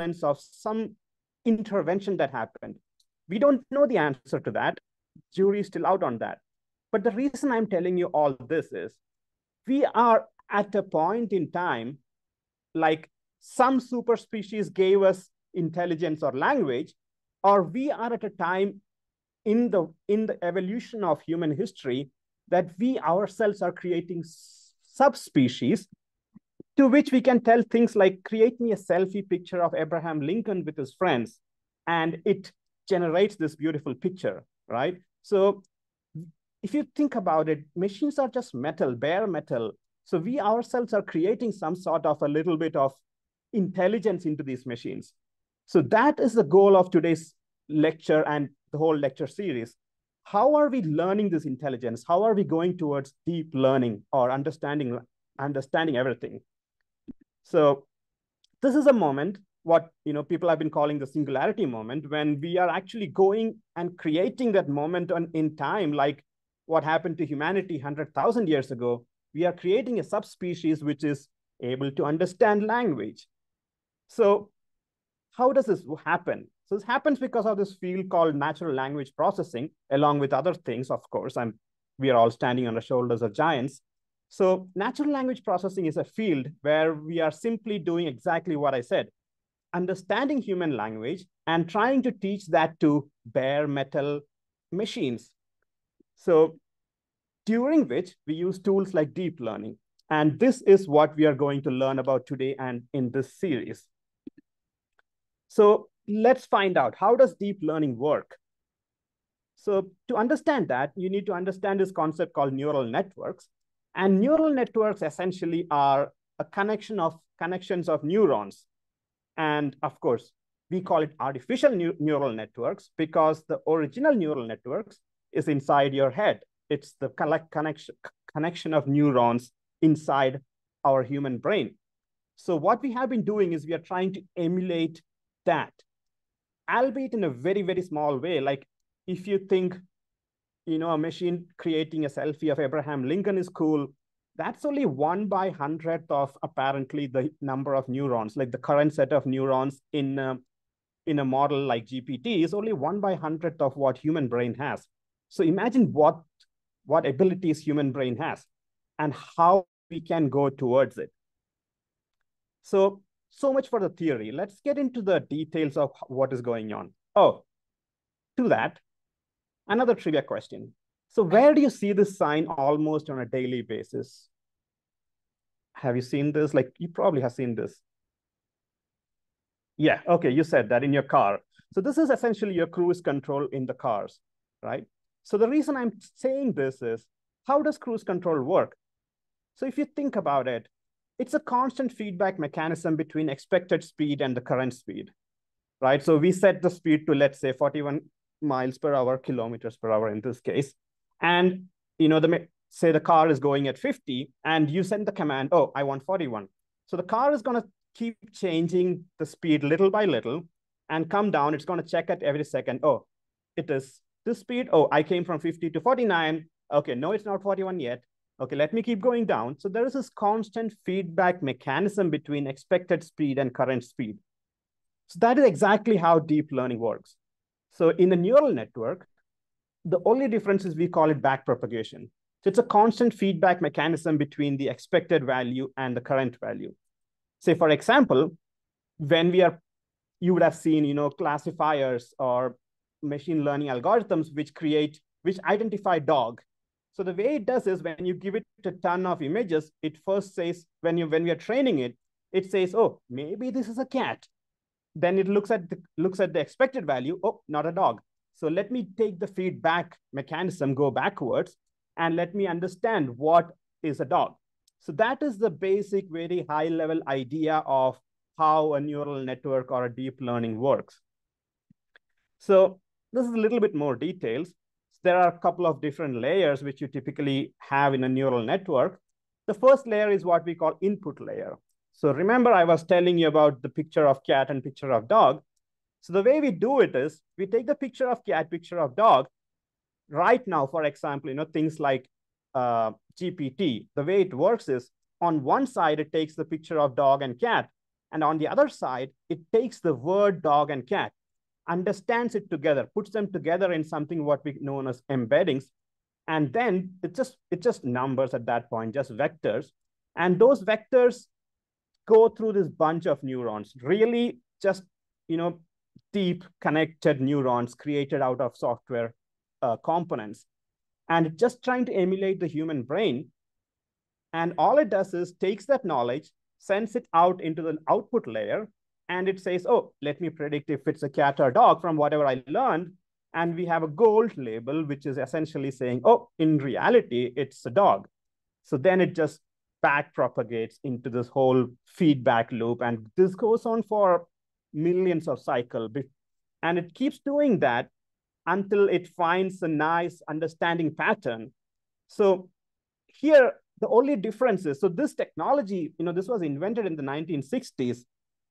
sense of some intervention that happened. We don't know the answer to that. Jury is still out on that. But the reason I'm telling you all this is we are at a point in time, like some super species gave us intelligence or language, or we are at a time in the in the evolution of human history that we ourselves are creating subspecies to which we can tell things like create me a selfie picture of abraham lincoln with his friends and it generates this beautiful picture right so if you think about it machines are just metal bare metal so we ourselves are creating some sort of a little bit of intelligence into these machines so that is the goal of today's lecture and the whole lecture series. How are we learning this intelligence? How are we going towards deep learning or understanding, understanding everything? So this is a moment, what you know people have been calling the singularity moment, when we are actually going and creating that moment on, in time, like what happened to humanity 100,000 years ago. We are creating a subspecies which is able to understand language. So how does this happen? So this happens because of this field called natural language processing, along with other things, of course. I'm, we are all standing on the shoulders of giants. So natural language processing is a field where we are simply doing exactly what I said, understanding human language and trying to teach that to bare metal machines. So during which we use tools like deep learning. And this is what we are going to learn about today and in this series. So let's find out how does deep learning work? So to understand that, you need to understand this concept called neural networks. And neural networks essentially are a connection of connections of neurons. And of course, we call it artificial neural networks because the original neural networks is inside your head. It's the connection, connection of neurons inside our human brain. So what we have been doing is we are trying to emulate that, albeit in a very, very small way. Like if you think, you know, a machine creating a selfie of Abraham Lincoln is cool, that's only one by hundredth of apparently the number of neurons. Like the current set of neurons in a, in a model like GPT is only one by hundredth of what human brain has. So imagine what what abilities human brain has and how we can go towards it. So so much for the theory. Let's get into the details of what is going on. Oh, to that, another trivia question. So where do you see this sign almost on a daily basis? Have you seen this? Like you probably have seen this. Yeah, okay, you said that in your car. So this is essentially your cruise control in the cars, right? So the reason I'm saying this is, how does cruise control work? So if you think about it, it's a constant feedback mechanism between expected speed and the current speed, right? So we set the speed to, let's say, 41 miles per hour, kilometers per hour in this case. And, you know, the say the car is going at 50 and you send the command, oh, I want 41. So the car is going to keep changing the speed little by little and come down. It's going to check it every second. Oh, it is this speed. Oh, I came from 50 to 49. Okay, no, it's not 41 yet. Okay, let me keep going down. So there is this constant feedback mechanism between expected speed and current speed. So that is exactly how deep learning works. So in a neural network, the only difference is we call it backpropagation. So it's a constant feedback mechanism between the expected value and the current value. Say, for example, when we are, you would have seen, you know, classifiers or machine learning algorithms which create, which identify dog so the way it does is when you give it a ton of images, it first says, when you when we are training it, it says, oh, maybe this is a cat. Then it looks at the looks at the expected value. Oh, not a dog. So let me take the feedback mechanism, go backwards, and let me understand what is a dog. So that is the basic, very high level idea of how a neural network or a deep learning works. So this is a little bit more details there are a couple of different layers which you typically have in a neural network. The first layer is what we call input layer. So remember I was telling you about the picture of cat and picture of dog. So the way we do it is we take the picture of cat, picture of dog. Right now, for example, you know, things like uh, GPT, the way it works is on one side, it takes the picture of dog and cat. And on the other side, it takes the word dog and cat, understands it together, puts them together in something what we know as embeddings. And then it's just, it's just numbers at that point, just vectors. And those vectors go through this bunch of neurons, really just, you know, deep connected neurons created out of software uh, components. And just trying to emulate the human brain. And all it does is takes that knowledge, sends it out into the output layer, and it says, oh, let me predict if it's a cat or dog from whatever I learned. And we have a gold label, which is essentially saying, oh, in reality, it's a dog. So then it just back propagates into this whole feedback loop. And this goes on for millions of cycles. And it keeps doing that until it finds a nice understanding pattern. So here, the only difference is, so this technology, you know, this was invented in the 1960s.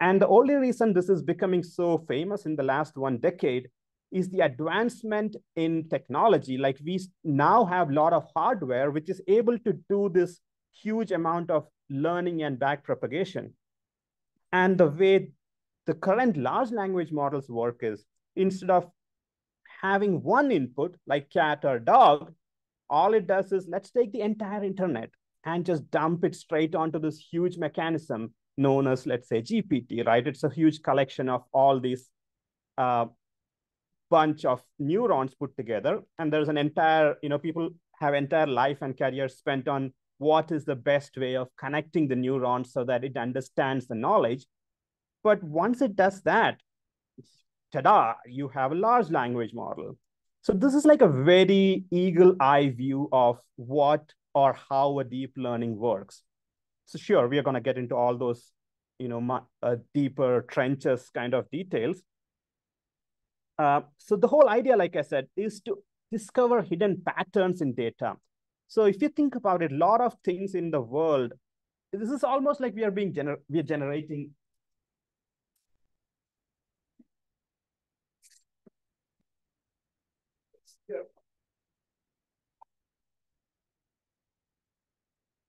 And the only reason this is becoming so famous in the last one decade is the advancement in technology. Like we now have a lot of hardware, which is able to do this huge amount of learning and back propagation. And the way the current large language models work is instead of having one input like cat or dog, all it does is let's take the entire internet and just dump it straight onto this huge mechanism known as, let's say, GPT, right? It's a huge collection of all these uh, bunch of neurons put together. And there's an entire, you know, people have entire life and career spent on what is the best way of connecting the neurons so that it understands the knowledge. But once it does that, ta-da, you have a large language model. So this is like a very eagle eye view of what or how a deep learning works. So sure, we are going to get into all those, you know, uh, deeper trenches kind of details. Uh, so the whole idea, like I said, is to discover hidden patterns in data. So if you think about it, a lot of things in the world, this is almost like we are being gener we are generating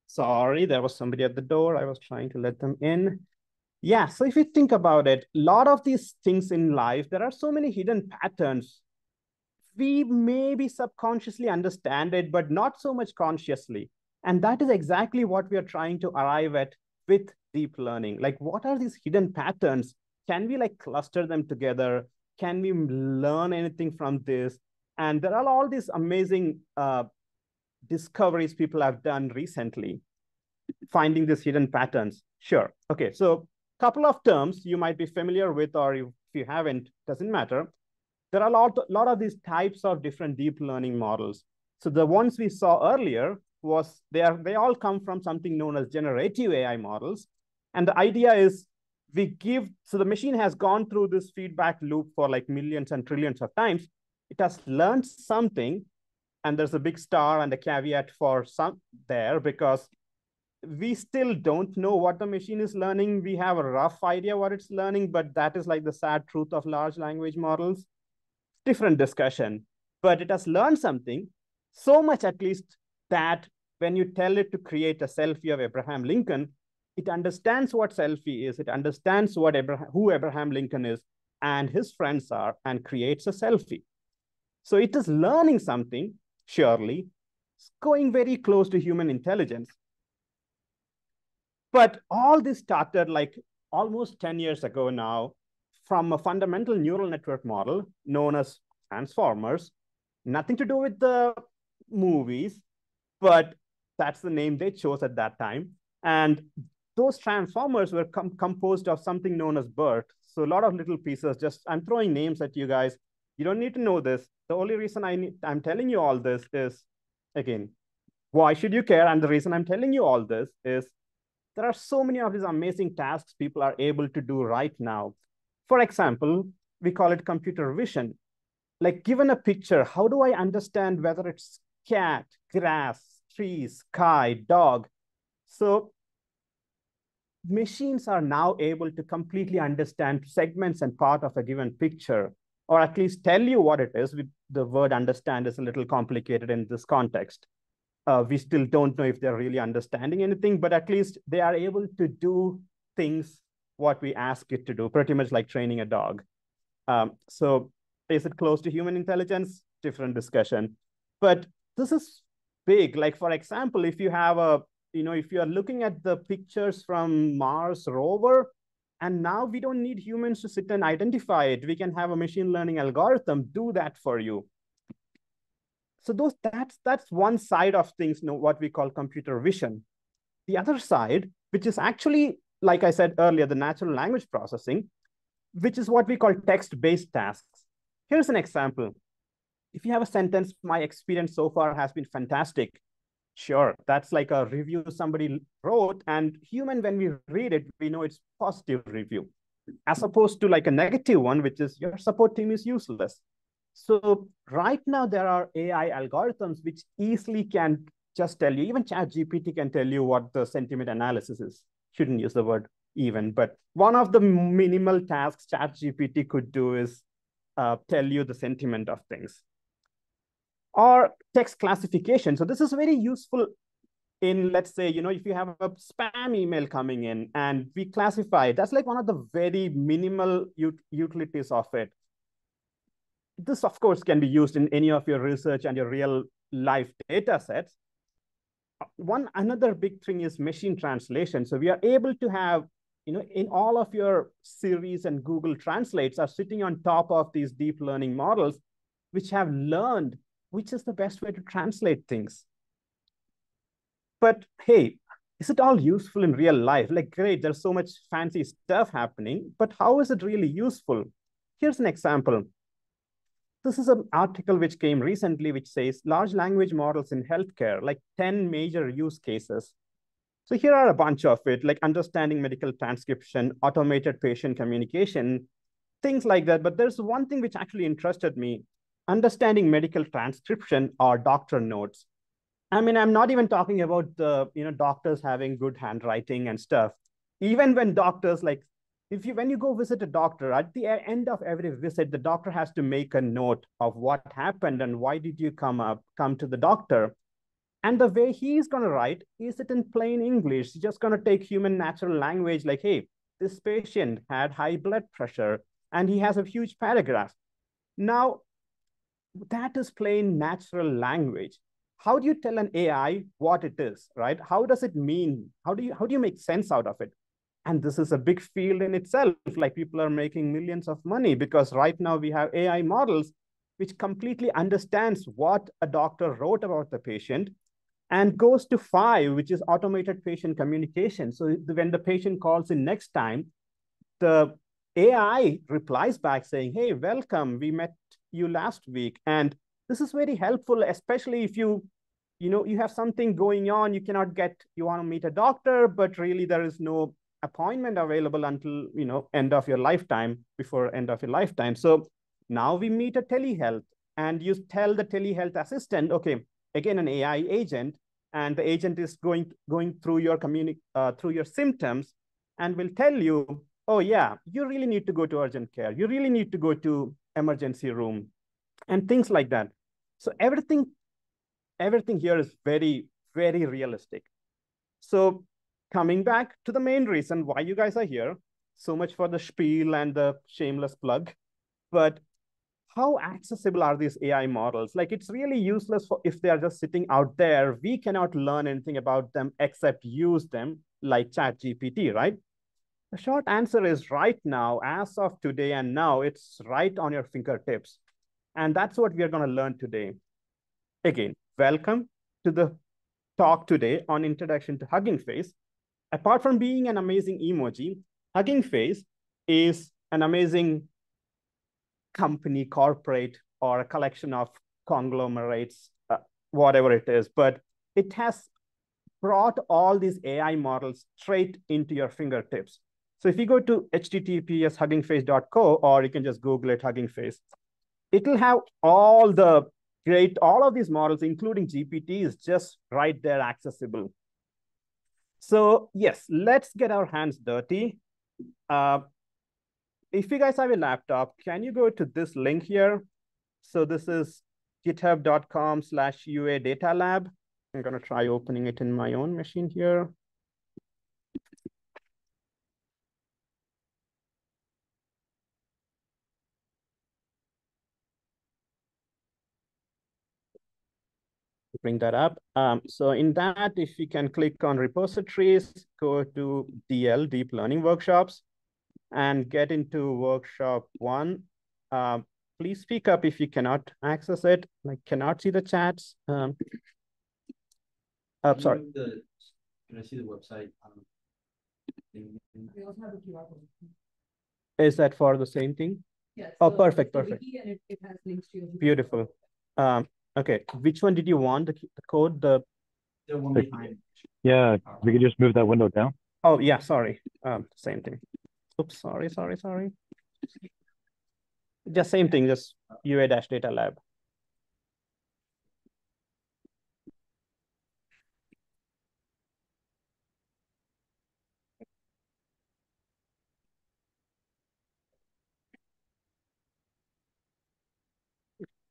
Sorry, there was somebody at the door. I was trying to let them in. Yeah, so if you think about it, a lot of these things in life, there are so many hidden patterns we maybe subconsciously understand it, but not so much consciously. And that is exactly what we are trying to arrive at with deep learning. Like, what are these hidden patterns? Can we like cluster them together? Can we learn anything from this? And there are all these amazing uh, discoveries people have done recently, finding these hidden patterns. Sure. Okay, so couple of terms you might be familiar with, or if you haven't, doesn't matter there are a lot, lot of these types of different deep learning models. So the ones we saw earlier was they are they all come from something known as generative AI models. And the idea is we give, so the machine has gone through this feedback loop for like millions and trillions of times. It has learned something, and there's a big star and a caveat for some there because we still don't know what the machine is learning. We have a rough idea what it's learning, but that is like the sad truth of large language models different discussion, but it has learned something, so much at least that when you tell it to create a selfie of Abraham Lincoln, it understands what selfie is, it understands what Abraham, who Abraham Lincoln is and his friends are, and creates a selfie. So it is learning something, surely, going very close to human intelligence. But all this started like almost 10 years ago now from a fundamental neural network model known as transformers. Nothing to do with the movies, but that's the name they chose at that time. And those transformers were com composed of something known as BERT. So a lot of little pieces, just I'm throwing names at you guys. You don't need to know this. The only reason I need, I'm telling you all this is, again, why should you care? And the reason I'm telling you all this is there are so many of these amazing tasks people are able to do right now for example, we call it computer vision. Like given a picture, how do I understand whether it's cat, grass, trees, sky, dog? So machines are now able to completely understand segments and part of a given picture, or at least tell you what it is. The word understand is a little complicated in this context. Uh, we still don't know if they're really understanding anything, but at least they are able to do things what we ask it to do, pretty much like training a dog. Um, so is it close to human intelligence? Different discussion. But this is big. Like, for example, if you have a, you know, if you're looking at the pictures from Mars rover, and now we don't need humans to sit and identify it. We can have a machine learning algorithm do that for you. So those that's that's one side of things, you know, what we call computer vision. The other side, which is actually, like I said earlier, the natural language processing, which is what we call text-based tasks. Here's an example. If you have a sentence, my experience so far has been fantastic. Sure, that's like a review somebody wrote, and human, when we read it, we know it's positive review, as opposed to like a negative one, which is your support team is useless. So right now there are AI algorithms which easily can just tell you, even ChatGPT can tell you what the sentiment analysis is. Shouldn't use the word even, but one of the minimal tasks ChatGPT could do is uh, tell you the sentiment of things. Or text classification. So this is very useful in, let's say, you know, if you have a spam email coming in and we classify it, that's like one of the very minimal ut utilities of it. This, of course, can be used in any of your research and your real life data sets. One another big thing is machine translation. So we are able to have, you know, in all of your Siris and Google Translates are sitting on top of these deep learning models, which have learned which is the best way to translate things. But hey, is it all useful in real life? Like, great, there's so much fancy stuff happening, but how is it really useful? Here's an example. This is an article which came recently, which says large language models in healthcare, like 10 major use cases. So here are a bunch of it, like understanding medical transcription, automated patient communication, things like that. But there's one thing which actually interested me, understanding medical transcription or doctor notes. I mean, I'm not even talking about the, you know, doctors having good handwriting and stuff. Even when doctors like if you when you go visit a doctor at the end of every visit the doctor has to make a note of what happened and why did you come up come to the doctor. And the way he's going to write is it in plain english? He's just going to take human natural language like hey this patient had high blood pressure and he has a huge paragraph. Now that is plain natural language. How do you tell an ai what it is right? How does it mean? How do you how do you make sense out of it and this is a big field in itself. Like people are making millions of money because right now we have AI models which completely understands what a doctor wrote about the patient and goes to five, which is automated patient communication. So when the patient calls in next time, the AI replies back saying, hey, welcome, we met you last week. And this is very helpful, especially if you, you know, you have something going on, you cannot get, you want to meet a doctor, but really there is no appointment available until you know end of your lifetime before end of your lifetime. So now we meet a telehealth and you tell the telehealth assistant okay again an ai agent and the agent is going going through your communi- uh, through your symptoms and will tell you oh yeah you really need to go to urgent care. You really need to go to emergency room and things like that. So everything everything here is very very realistic. So coming back to the main reason why you guys are here, so much for the spiel and the shameless plug, but how accessible are these AI models? Like it's really useless for if they are just sitting out there. We cannot learn anything about them except use them like ChatGPT, right? The short answer is right now, as of today and now, it's right on your fingertips. And that's what we are going to learn today. Again, welcome to the talk today on Introduction to Hugging Face apart from being an amazing emoji, Hugging Face is an amazing company, corporate, or a collection of conglomerates, uh, whatever it is. But it has brought all these AI models straight into your fingertips. So if you go to https huggingface.co, or you can just Google it, Hugging Face, it'll have all the great, all of these models, including GPT, is just right there accessible. So yes, let's get our hands dirty. Uh, if you guys have a laptop, can you go to this link here? So this is github.com slash UA data lab. I'm gonna try opening it in my own machine here. Bring that up. Um, so in that, if you can click on repositories, go to DL, Deep Learning Workshops, and get into workshop one. Um, please speak up if you cannot access it. like cannot see the chats. Um, uh, sorry. The, can I see the website? Um, Is that for the same thing? Yes. Oh, so perfect, perfect. And it, it has links to your. Beautiful. Um, okay, which one did you want, the, the code, the, The one Like- behind. Yeah, we could just move that window down. oh, yeah, sorry, um, same thing. Oops, sorry, sorry, sorry. Just same thing, just UA dash data lab.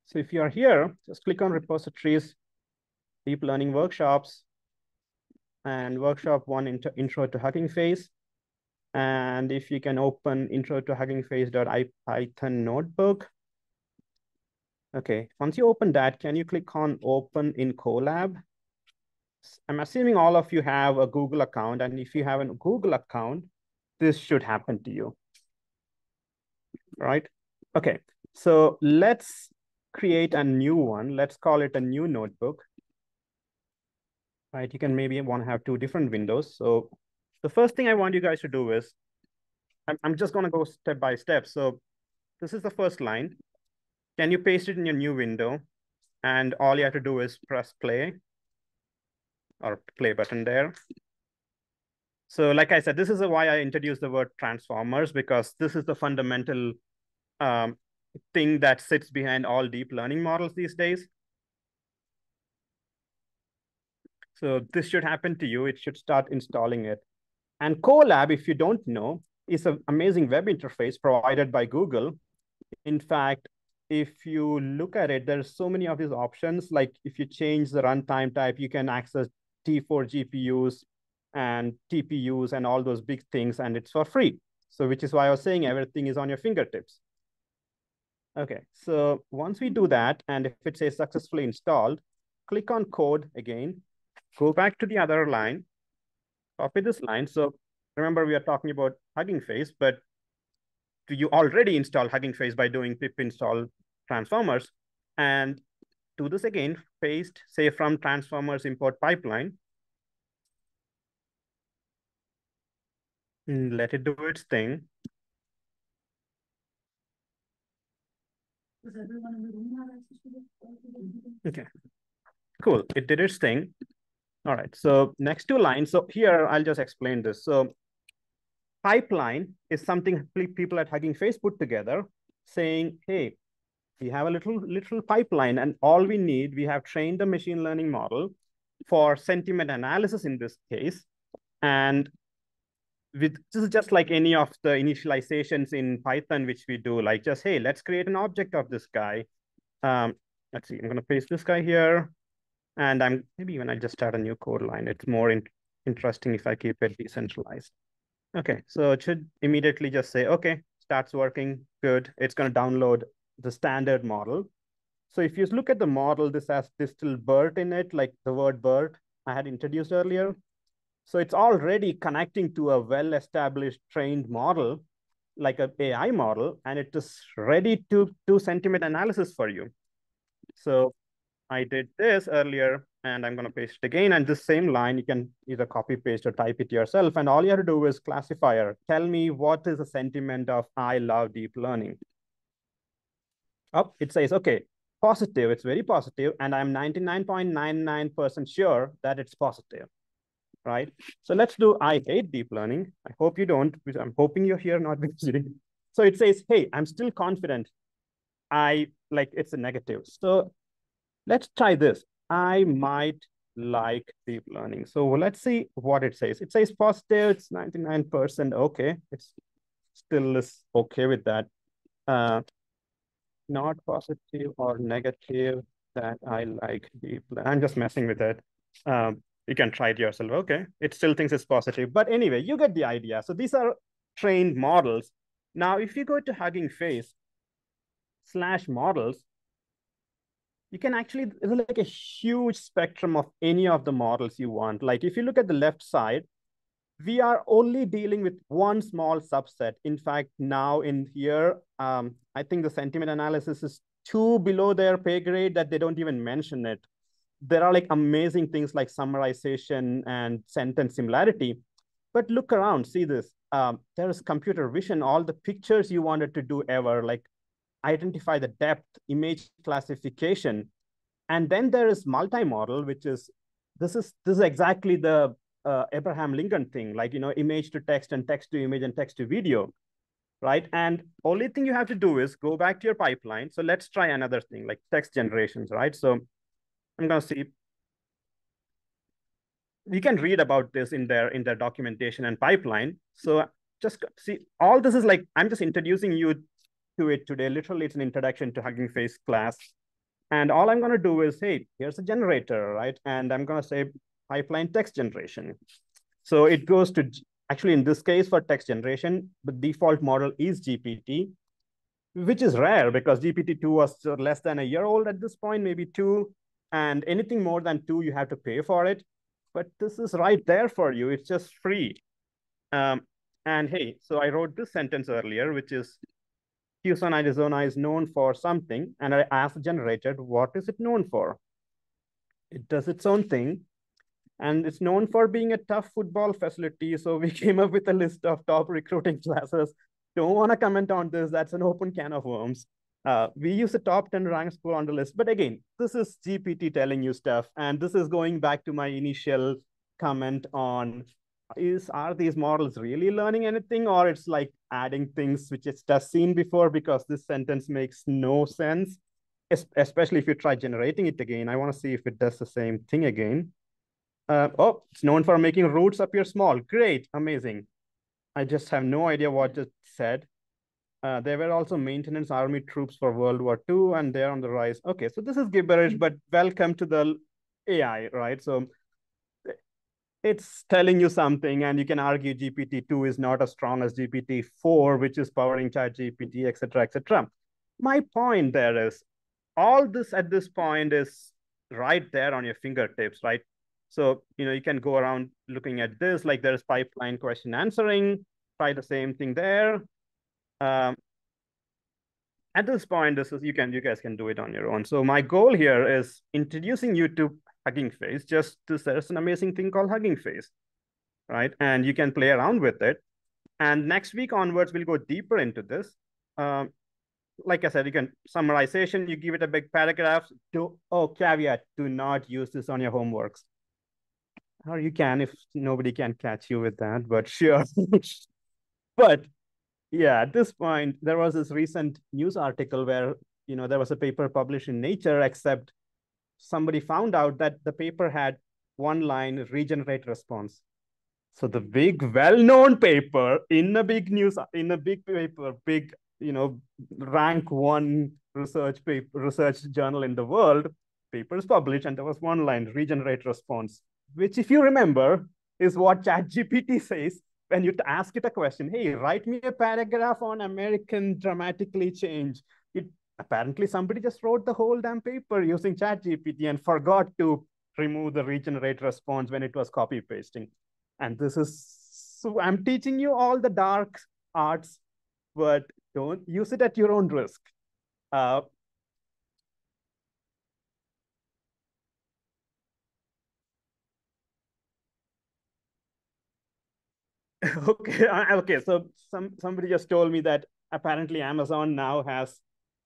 So if you are here, just click on repositories, deep learning workshops, and workshop one intro, intro to Hugging Face. And if you can open intro to Hugging Face.ipython notebook. Okay, once you open that, can you click on open in Colab? I'm assuming all of you have a Google account, and if you have a Google account, this should happen to you. Right? Okay, so let's create a new one. Let's call it a new notebook. Right, you can maybe want to have two different windows. So the first thing I want you guys to do is, I'm, I'm just gonna go step by step. So this is the first line. Can you paste it in your new window? And all you have to do is press play or play button there. So like I said, this is why I introduced the word transformers because this is the fundamental um, thing that sits behind all deep learning models these days. So this should happen to you. It should start installing it. And Colab, if you don't know, is an amazing web interface provided by Google. In fact, if you look at it, there's so many of these options. Like if you change the runtime type, you can access T4 GPUs and TPUs and all those big things, and it's for free. So which is why I was saying everything is on your fingertips. Okay, so once we do that, and if it says successfully installed, click on code again, go back to the other line, copy this line. So remember we are talking about Hugging Face, but you already install Hugging Face by doing pip install transformers? And do this again, paste, say from transformers import pipeline. And let it do its thing. The? Okay, cool. It did its thing. All right, so next two lines. So here, I'll just explain this. So pipeline is something people at Hugging Face put together saying, hey, we have a little, little pipeline and all we need, we have trained a machine learning model for sentiment analysis in this case. And with this is just like any of the initializations in Python, which we do, like just, hey, let's create an object of this guy. Um, let's see, I'm gonna paste this guy here. And I'm maybe when I just start a new code line, it's more in, interesting if I keep it decentralized. Okay, so it should immediately just say, okay, starts working, good. It's gonna download the standard model. So if you look at the model, this has DistilBERT in it, like the word BERT I had introduced earlier. So it's already connecting to a well-established trained model, like an AI model, and it is ready to do sentiment analysis for you. So I did this earlier, and I'm gonna paste it again. And this same line, you can either copy paste or type it yourself. And all you have to do is classifier. Tell me what is the sentiment of I love deep learning. Up, oh, it says, okay, positive, it's very positive, and I'm 99.99% sure that it's positive right? So let's do I hate deep learning. I hope you don't, I'm hoping you're here, not because you didn't. So it says, hey, I'm still confident. I like it's a negative. So let's try this. I might like deep learning. So let's see what it says. It says positive, it's 99%. Okay, it's still is okay with that. Uh, not positive or negative that I like deep learning. I'm just messing with it. Um, you can try it yourself. Okay, it still thinks it's positive. But anyway, you get the idea. So these are trained models. Now, if you go to Hugging Face slash models, you can actually, there's like a huge spectrum of any of the models you want. Like if you look at the left side, we are only dealing with one small subset. In fact, now in here, um, I think the sentiment analysis is too below their pay grade that they don't even mention it. There are like amazing things like summarization and sentence similarity. But look around, see this. Um, there is computer vision, all the pictures you wanted to do ever, like identify the depth, image classification. And then there is multimodal, which is, this is, this is exactly the uh, Abraham Lincoln thing, like, you know, image to text and text to image and text to video, right? And only thing you have to do is go back to your pipeline. So let's try another thing like text generations, right? So I'm gonna see, you can read about this in their, in their documentation and pipeline. So just see, all this is like, I'm just introducing you to it today. Literally, it's an introduction to Hugging Face class. And all I'm going to do is, hey, here's a generator, right? And I'm going to say pipeline text generation. So it goes to, actually in this case for text generation, the default model is GPT, which is rare because GPT-2 was less than a year old at this point, maybe two. And anything more than two, you have to pay for it. But this is right there for you. It's just free. Um, and hey, so I wrote this sentence earlier, which is Tucson, Arizona is known for something. And I asked the generator, what is it known for? It does its own thing. And it's known for being a tough football facility. So we came up with a list of top recruiting classes. Don't want to comment on this. That's an open can of worms. Uh, we use the top 10 ranked school on the list. But again, this is GPT telling you stuff. And this is going back to my initial comment on is are these models really learning anything or it's like adding things which it's just seen before because this sentence makes no sense especially if you try generating it again i want to see if it does the same thing again uh, oh it's known for making roots appear small great amazing i just have no idea what it said uh, there were also maintenance army troops for world war ii and they're on the rise okay so this is gibberish but welcome to the ai right so it's telling you something and you can argue GPT-2 is not as strong as GPT-4, which is powering ChatGPT, etc., etc. My point there is all this at this point is right there on your fingertips, right? So, you know, you can go around looking at this, like there's pipeline question answering, try the same thing there. Um, at this point, this is you can you guys can do it on your own. So my goal here is introducing you to Hugging Face, just this, there's an amazing thing called Hugging Face, right? And you can play around with it. And next week onwards, we'll go deeper into this. Um, like I said, you can summarization, you give it a big paragraph. Do, oh, caveat, do not use this on your homeworks. Or you can if nobody can catch you with that, but sure. but yeah, at this point, there was this recent news article where, you know, there was a paper published in Nature, except somebody found out that the paper had one line regenerate response. So the big well-known paper in a big news, in a big paper, big, you know, rank one research paper, research journal in the world, papers published, and there was one line, regenerate response, which if you remember, is what ChatGPT says when you ask it a question, hey, write me a paragraph on American dramatically change. It apparently somebody just wrote the whole damn paper using ChatGPT and forgot to remove the regenerate response when it was copy pasting. And this is, so I'm teaching you all the dark arts, but don't use it at your own risk. Uh, okay, okay. So some somebody just told me that apparently Amazon now has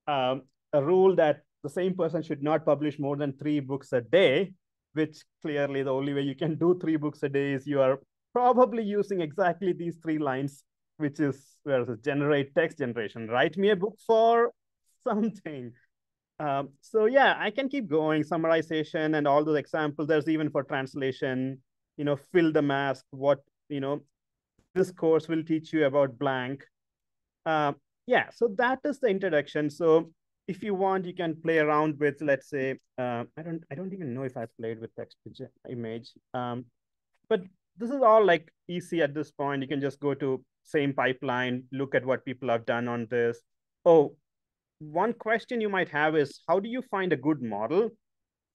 um, a rule that the same person should not publish more than three books a day, which clearly the only way you can do three books a day is you are probably using exactly these three lines, which is where it generate text generation. Write me a book for something. Um, so yeah, I can keep going, summarization and all those examples. There's even for translation, you know, fill the mask, what, you know, this course will teach you about blank. Uh, yeah, so that is the introduction. So if you want, you can play around with, let's say, uh, I don't, I don't even know if I played with text image, um, but this is all like easy at this point. You can just go to same pipeline, look at what people have done on this. Oh, one question you might have is how do you find a good model?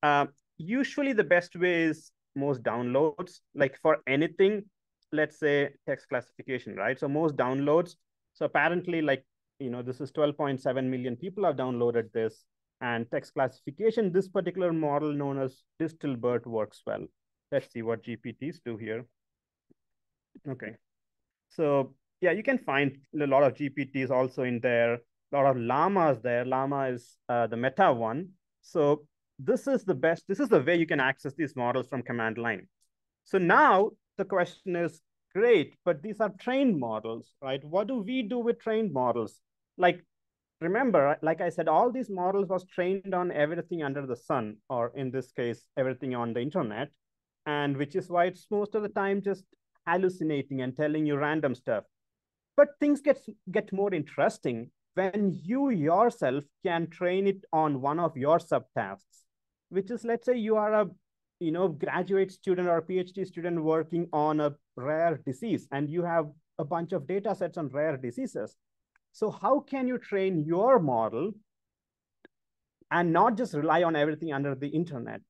Uh, usually the best way is most downloads, like for anything, let's say text classification, right? So most downloads. So apparently like, you know, this is 12.7 million people have downloaded this and text classification, this particular model known as Distilbert works well. Let's see what GPTs do here. Okay. So yeah, you can find a lot of GPTs also in there, a lot of llamas there. Llama is uh, the meta one. So this is the best, this is the way you can access these models from command line. So now the question is, great, but these are trained models, right? What do we do with trained models? Like, remember, like I said, all these models was trained on everything under the sun, or in this case, everything on the internet. And which is why it's most of the time just hallucinating and telling you random stuff. But things get, get more interesting when you yourself can train it on one of your subtasks, which is, let's say you are a you know, graduate student or PhD student working on a rare disease and you have a bunch of data sets on rare diseases. So how can you train your model and not just rely on everything under the internet,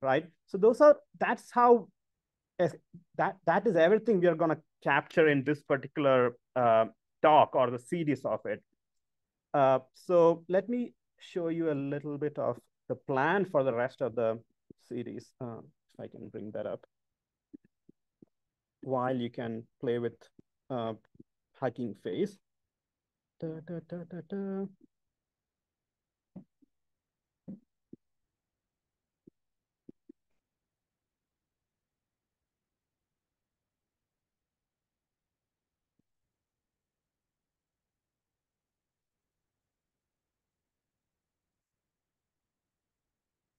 right? So those are, that's how, that, that is everything we are gonna capture in this particular uh, talk or the series of it. Uh, so let me show you a little bit of the plan for the rest of the series. Uh, if I can bring that up. While you can play with uh, Hugging Face. Da, da, da,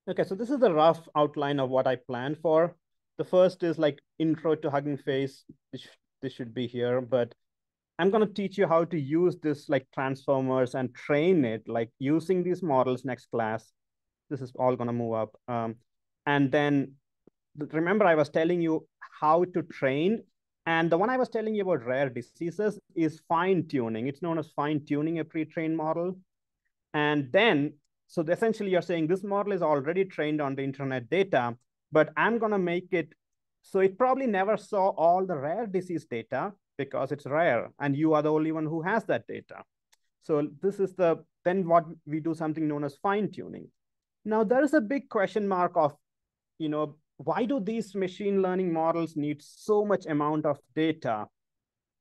Okay, so this is the rough outline of what I planned for. The first is like intro to Hugging Face. This, this should be here, but I'm going to teach you how to use this like transformers and train it, like using these models next class. This is all going to move up. Um, and then remember, I was telling you how to train. And the one I was telling you about rare diseases is fine tuning. It's known as fine tuning a pre-trained model. And then so essentially you're saying this model is already trained on the internet data, but I'm going to make it so it probably never saw all the rare disease data because it's rare and you are the only one who has that data. So this is the, then what we do something known as fine tuning. Now there is a big question mark of, you know, why do these machine learning models need so much amount of data?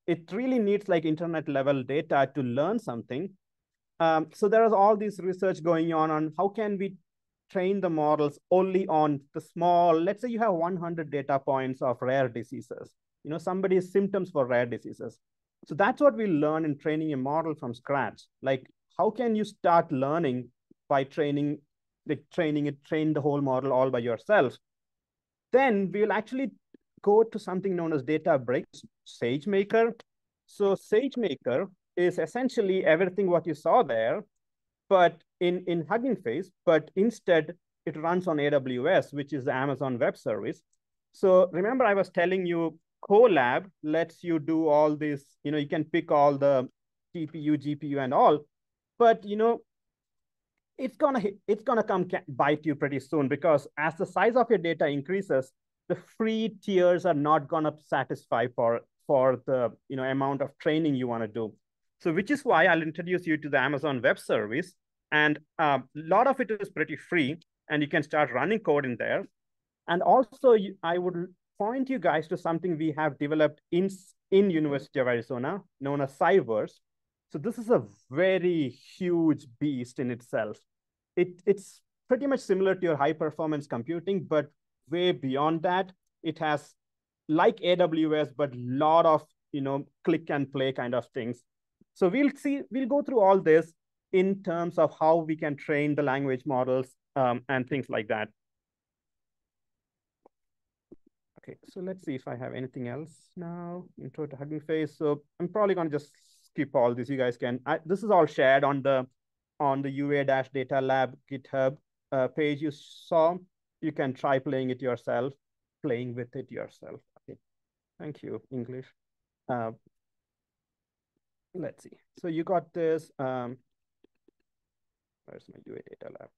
It really needs like internet level data to learn something. Um, so there is all this research going on on how can we train the models only on the small, let's say you have 100 data points of rare diseases, you know, somebody's symptoms for rare diseases. So that's what we learn in training a model from scratch. Like, how can you start learning by training, like training it, train the whole model all by yourself? Then we'll actually go to something known as data Databricks, SageMaker. So SageMaker is essentially everything what you saw there, but in, in Hugging Face, but instead it runs on AWS, which is the Amazon Web Service. So remember I was telling you Colab lets you do all this, you know, you can pick all the TPU, GPU and all, but you know, it's gonna it's gonna come bite you pretty soon because as the size of your data increases, the free tiers are not gonna satisfy for for the you know amount of training you want to do. So which is why I'll introduce you to the Amazon Web Service. And a uh, lot of it is pretty free and you can start running code in there. And also I would point you guys to something we have developed in, in University of Arizona known as CyVerse. So this is a very huge beast in itself. It, it's pretty much similar to your high performance computing, but way beyond that, it has like AWS, but a lot of you know click and play kind of things. So we'll see, we'll go through all this in terms of how we can train the language models um, and things like that. Okay, so let's see if I have anything else now. Intro to Hugging Face. So I'm probably going to just skip all this. You guys can. I, this is all shared on the on the UA Dash Data Lab GitHub uh, page you saw. You can try playing it yourself, playing with it yourself. Okay, thank you, English. Uh, let's see. So you got this. Um, Where's my UA data lab?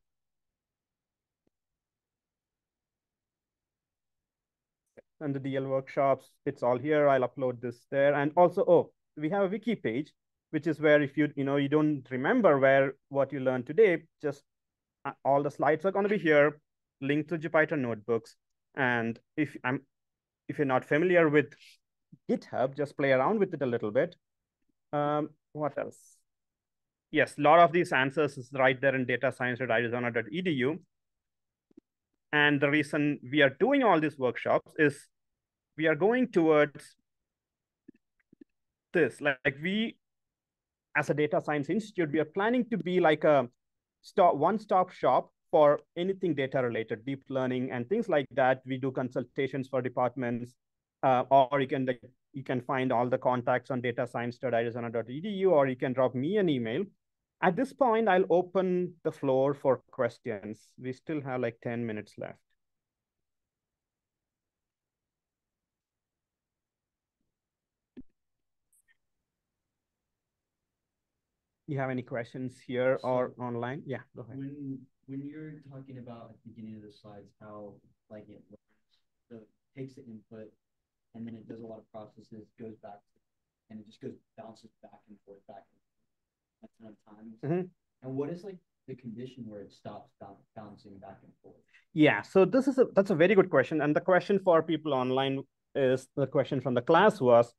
And the DL workshops, it's all here. I'll upload this there. And also, oh, we have a wiki page, which is where if you, you know, you don't remember where what you learned today, just uh, all the slides are going to be here, linked to Jupyter notebooks. And if I'm, if you're not familiar with GitHub, just play around with it a little bit. Um, what else? Yes, a lot of these answers is right there in data science at datascience.arizona.edu. And the reason we are doing all these workshops is we are going towards this. Like, like we, as a data science institute, we are planning to be like a stop one-stop shop for anything data related, deep learning and things like that. We do consultations for departments, uh, or you can like you can find all the contacts on datascience.arizona.edu, or you can drop me an email. At this point, I'll open the floor for questions. We still have like 10 minutes left. You have any questions here or online? Yeah, go ahead. When, when you're talking about at the beginning of the slides, how like it learns, so it takes the input and then it does a lot of processes, goes back, and it just goes bounces back and forth, back and forth a ton of times. Mhm. And what is like the condition where it stops bouncing back and forth? Yeah, so this is a that's a very good question. And the question for people online is the question from the class was,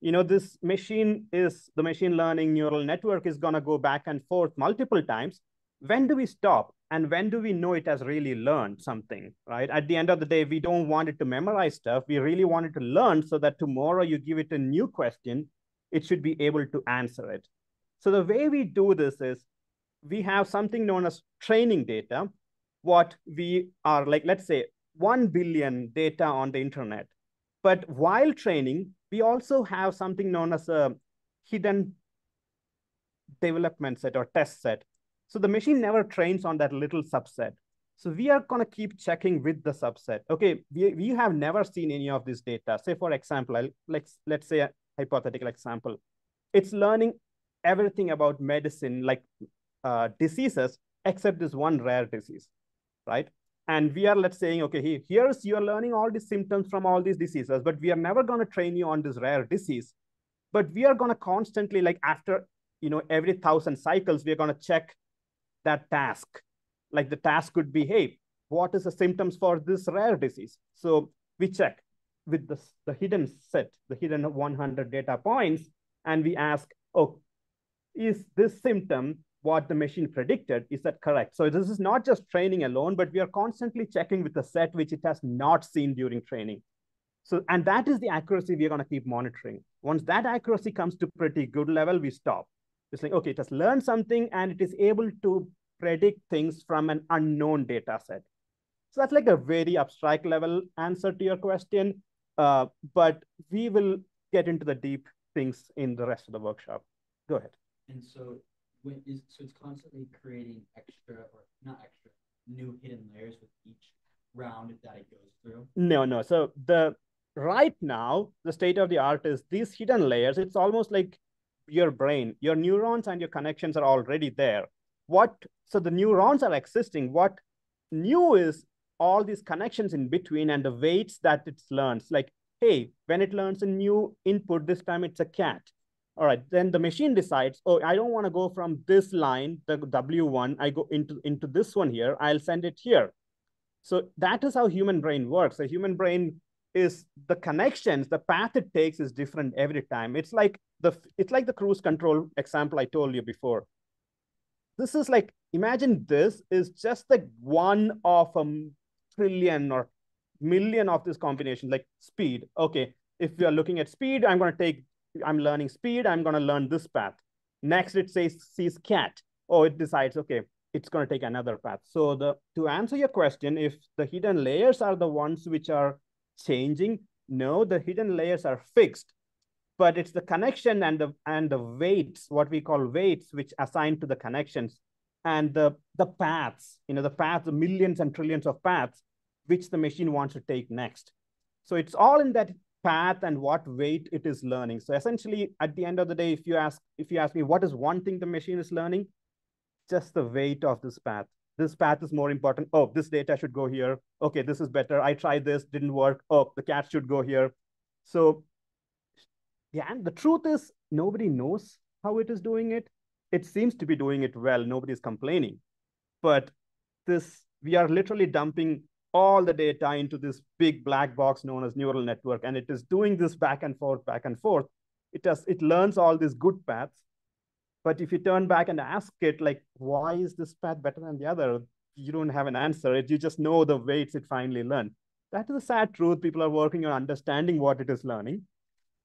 you know, this machine is the machine learning neural network is gonna go back and forth multiple times. When do we stop? And when do we know it has really learned something, right? At the end of the day, we don't want it to memorize stuff. We really want it to learn so that tomorrow you give it a new question, it should be able to answer it. So the way we do this is we have something known as training data, what we are like, let's say 1 billion data on the internet. But while training, we also have something known as a hidden development set or test set. So the machine never trains on that little subset. So we are going to keep checking with the subset. Okay, we, we have never seen any of this data. Say, for example, I'll, let's, let's say a hypothetical example. It's learning everything about medicine, like uh, diseases, except this one rare disease, right? And we are, let's saying, okay, he, here's you're learning all these symptoms from all these diseases, but we are never going to train you on this rare disease. But we are going to constantly, like after, you know, every thousand cycles, we're going to check that task. Like the task could be, hey, what is the symptoms for this rare disease? So we check with the, the hidden set, the hidden 100 data points, and we ask, oh, is this symptom what the machine predicted? Is that correct? So this is not just training alone, but we are constantly checking with the set which it has not seen during training. So, and that is the accuracy we are going to keep monitoring. Once that accuracy comes to pretty good level, we stop. It's like, okay, it has learned something and it is able to predict things from an unknown data set. So that's like a very abstract level answer to your question. Uh, but we will get into the deep things in the rest of the workshop. Go ahead. And so when is so it's constantly creating extra or not extra new hidden layers with each round that it goes through. No, no. So the right now, the state of the art is these hidden layers. It's almost like your brain, your neurons and your connections are already there. What so the neurons are existing. What new is all these connections in between and the weights that it learns. Like, hey, when it learns a new input, this time it's a cat. All right, then the machine decides, oh, I don't want to go from this line, the W1, I go into, into this one here, I'll send it here. So that is how human brain works. The human brain is the connections, the path it takes is different every time. It's like the it's like the cruise control example I told you before. This is like, imagine this is just like one of a trillion or million of this combination, like speed. Okay, if we are looking at speed, I'm going to take, I'm learning speed, I'm going to learn this path. Next, it says sees cat. Oh, it decides, okay, it's going to take another path. So the to answer your question, if the hidden layers are the ones which are changing, no, the hidden layers are fixed. But it's the connection and the and the weights, what we call weights, which assign to the connections and the the paths, you know, the paths, the millions and trillions of paths, which the machine wants to take next. So it's all in that path and what weight it is learning. So essentially, at the end of the day, if you ask if you ask me what is one thing the machine is learning, just the weight of this path. This path is more important. Oh, this data should go here. Okay, this is better. I tried this, didn't work. Oh, the cat should go here. So yeah, and the truth is nobody knows how it is doing it. It seems to be doing it well. Nobody's complaining. But this, we are literally dumping all the data into this big black box known as neural network. And it is doing this back and forth, back and forth. It does, it learns all these good paths. But if you turn back and ask it, like, why is this path better than the other? You don't have an answer. You just know the weights it finally learned. That is a sad truth. People are working on understanding what it is learning.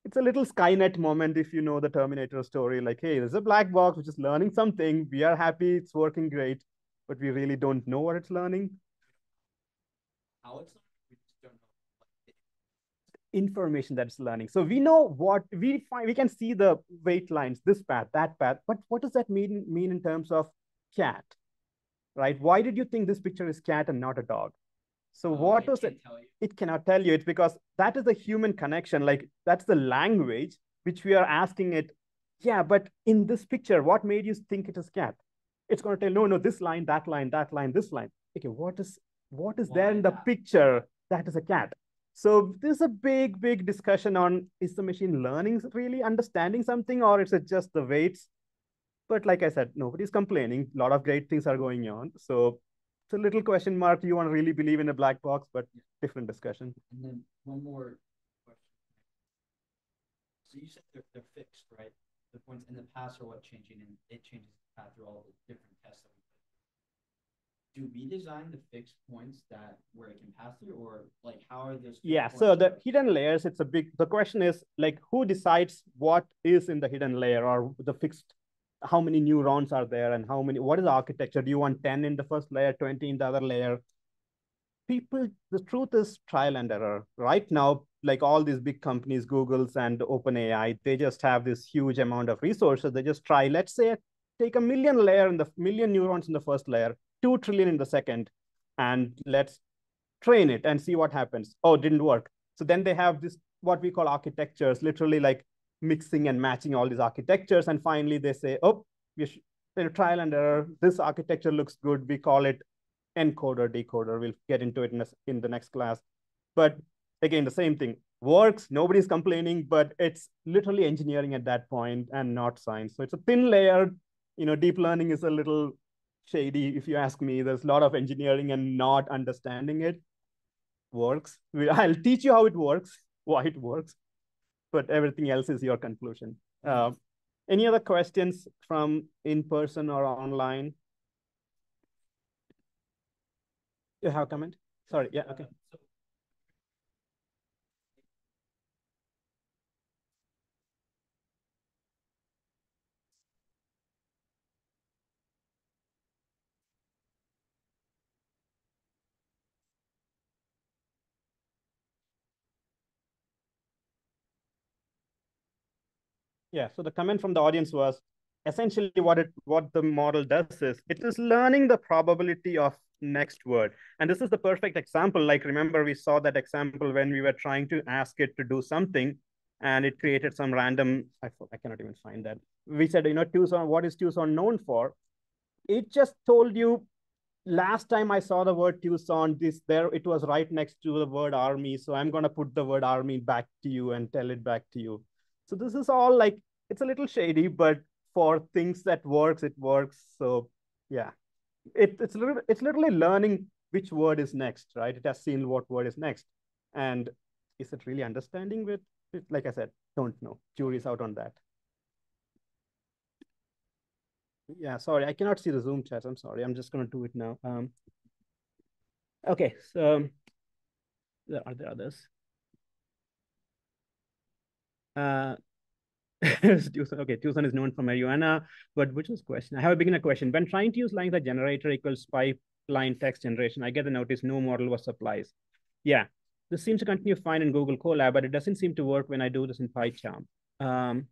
It's a little Skynet moment if you know the Terminator story. Like, hey, there's a black box which is learning something. We are happy. It's working great. But we really don't know what it's learning. How it's we just don't know. information that's learning. So we know what we find, we can see the weight lines, this path, that path, but what does that mean, mean in terms of cat, right? Why did you think this picture is cat and not a dog? So Uh, what it was it? It cannot tell you. It's because that is the human connection. Like that's the language which we are asking it. Yeah, but in this picture, what made you think it is cat? It's going to tell, no, no, this line, that line, that line, this line. Okay, what is what is there Why in the that? picture that is a cat? So there's a big, big discussion on is the machine learning really understanding something or is it just the weights? But like I said, nobody's complaining. A lot of great things are going on. So it's a little question mark. You want to really believe in a black box, but different discussion. And then one more question. So you said they're, they're fixed, right? The points in the past are what changing and it changes the path through all the different tests that we. Do we design the fixed points that where it can pass through or like how are those? Yeah, so the hidden layers, it's a big, the question is like, who decides what is in the hidden layer or the fixed, how many neurons are there and how many, what is the architecture? Do you want 10 in the first layer, 20 in the other layer? People, the truth is trial and error. Right now, like all these big companies, Google's and OpenAI, they just have this huge amount of resources. They just try, let's say, take a million layer in the million neurons in the first layer, 2 trillion in the second, and let's train it and see what happens. Oh, didn't work. So then they have this, what we call architectures, literally like mixing and matching all these architectures. And finally they say, oh, we should, trial and error. This architecture looks good. We call it encoder, decoder. We'll get into it in, a, in the next class. But again, the same thing works. Nobody's complaining, but it's literally engineering at that point and not science. So it's a thin layer. You know, deep learning is a little shady, if you ask me. There's a lot of engineering and not understanding it works. I'll teach you how it works, why it works, but everything else is your conclusion. Uh, any other questions from in person or online? You have a comment? Sorry, yeah, okay. Yeah, so the comment from the audience was essentially what it what the model does is it is learning the probability of next word. And this is the perfect example. Like remember, we saw that example when we were trying to ask it to do something and it created some random, I, I cannot even find that. We said, you know, Tucson, what is Tucson known for? It just told you last time I saw the word Tucson, this there it was right next to the word army. So I'm gonna put the word army back to you and tell it back to you. So this is all like it's a little shady, but for things that works, it works. So yeah, it, it's little, it's literally learning which word is next, right? It has seen what word is next, and is it really understanding with it? Like I said, don't know. Jury's out on that. Yeah, sorry, I cannot see the Zoom chat. I'm sorry. I'm just gonna do it now. Um, okay, so there are there others. Uh, okay, Tucson is known for marijuana, but which was question? I have a beginner question. When trying to use lines like generator equals pipeline text generation, I get the notice no model was supplies. Yeah, this seems to continue fine in Google Colab, but it doesn't seem to work when I do this in PyCharm. Um,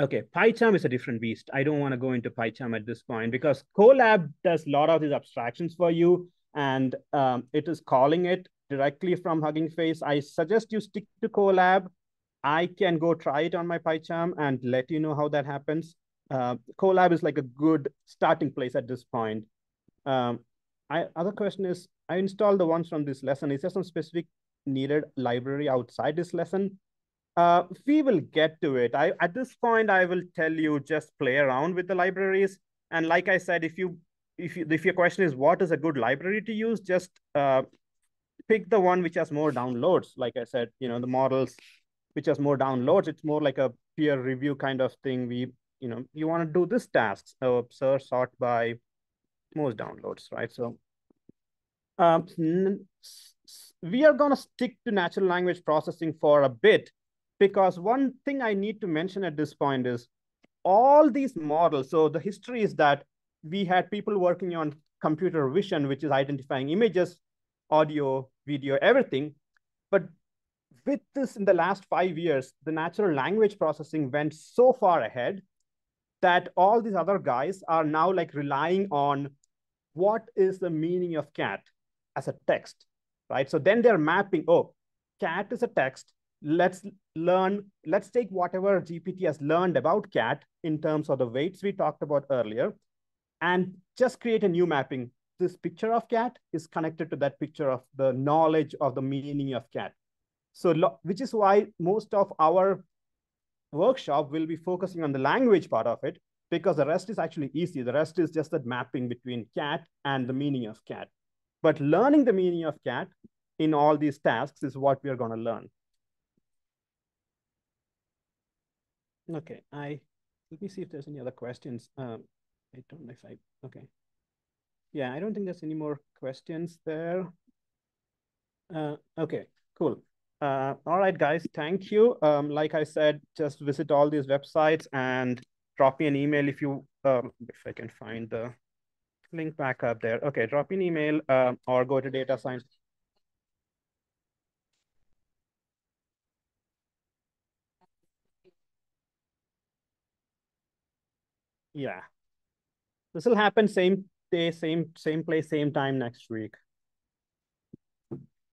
okay, PyCharm is a different beast. I don't want to go into PyCharm at this point because Colab does a lot of these abstractions for you, and um, it is calling it directly from Hugging Face. I suggest you stick to Colab I can go try it on my PyCharm and let you know how that happens. uh, Colab is like a good starting place at this point. Um, I, other question is, I installed the ones from this lesson. Is there some specific needed library outside this lesson? Uh, we will get to it. I At this point, I will tell you just play around with the libraries. And like I said, if you if you, if your question is what is a good library to use, just uh, pick the one which has more downloads. Like I said, you know, the models which has more downloads. It's more like a peer review kind of thing. We, you know, you want to do this task. So search sort by most downloads, right? So um, we are going to stick to natural language processing for a bit because one thing I need to mention at this point is all these models. So the history is that we had people working on computer vision, which is identifying images, audio, video, everything. But with this in the last five years, the natural language processing went so far ahead that all these other guys are now like relying on what is the meaning of cat as a text, right? So then they're mapping, oh, cat is a text. Let's learn, let's take whatever GPT has learned about cat in terms of the weights we talked about earlier and just create a new mapping. This picture of cat is connected to that picture of the knowledge of the meaning of cat. So, which is why most of our workshop will be focusing on the language part of it because the rest is actually easy. The rest is just that mapping between cat and the meaning of cat. But learning the meaning of cat in all these tasks is what we are going to learn. Okay, I let me see if there's any other questions. Um, I don't know if I, okay. Yeah, I don't think there's any more questions there. Uh, okay, cool. Uh, all right, guys, thank you. Um, like I said, just visit all these websites and drop me an email if you, um, if I can find the link back up there. Okay, drop me an email uh, or go to data science. Yeah. This will happen same day, same same place, same time next week.